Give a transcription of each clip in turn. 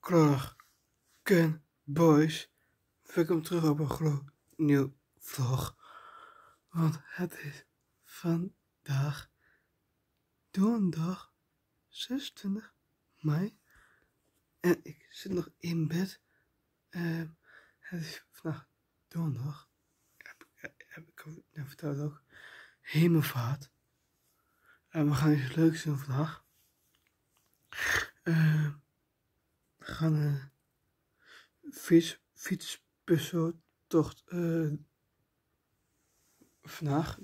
Kloorig, ken, boys. Welkom terug op een gloednieuw vlog. Want het is vandaag donderdag 26 mei. En ik zit nog in bed. Uh, het is vandaag donderdag. Heb, heb ik net verteld ook. Hemelvaart. En we gaan iets leuks doen vandaag. Uh, een fiets, fietspuzzeltocht uh, vandaag.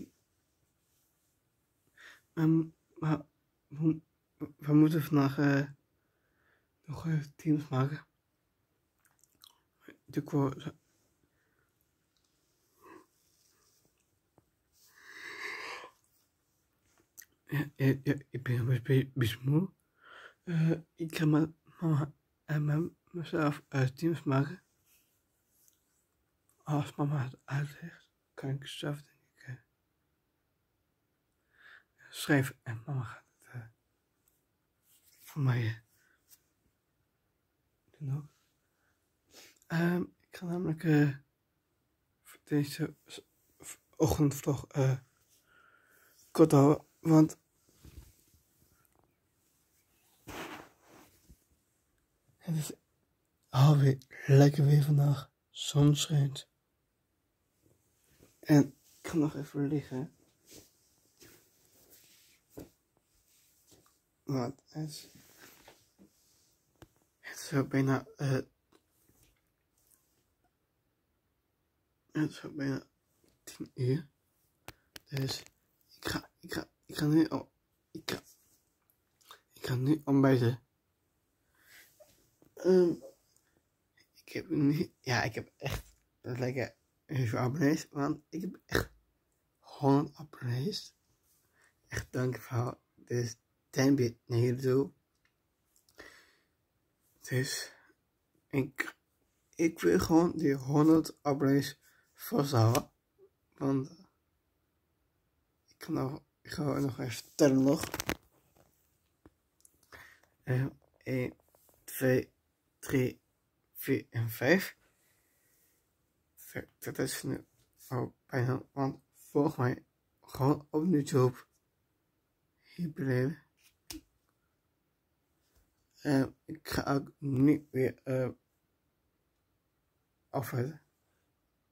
Um, maar we, we, moeten vandaag uh, nog even teams maken. Wil ja, ja, ja, ik ben een beetje moe. Uh, ik ga met mama en mezelf uit teams maken. Als mama het uitlegt, kan ik zelf uh, schrijven en mama gaat het uh, voor mij doen ook. Um, ik ga namelijk voor deze ochtendvlog kort houden, want Het is alweer lekker weer vandaag. Zon schijnt. En ik ga nog even liggen. Want het is, het is bijna, uh, het is bijna tien uur. Dus ik ga, ik ga, ik ga nu, oh, ik ga, ik ga nu ontbijten. Um, ik heb nu, ja, ik heb echt lekker heel abonnees, want ik heb echt 100 abonnees. Echt dankjewel. Dus duimpje naar toe. Dus ik, ik wil gewoon die 100 abonnees vasthouden. Want ik kan nog, ik ga nog even tellen nog. Uh, 1, 2, 3, 4 en 5. Dat is nu al bijna, want volg mij gewoon op YouTube. Hier beneden. En ik ga ook nu weer uh.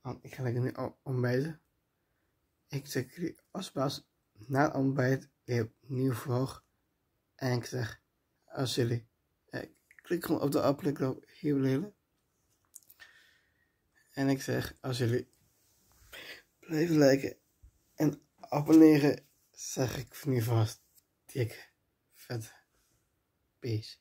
Want ik ga lekker nu al ontbijten. Ik zeg jullie als baas na het ontbijt weer nieuw vlog. En ik zeg als jullie Klik gewoon op de appelknop hier beneden. En ik zeg, als jullie blijven liken en abonneren, zeg ik van nu vast dik vet peace.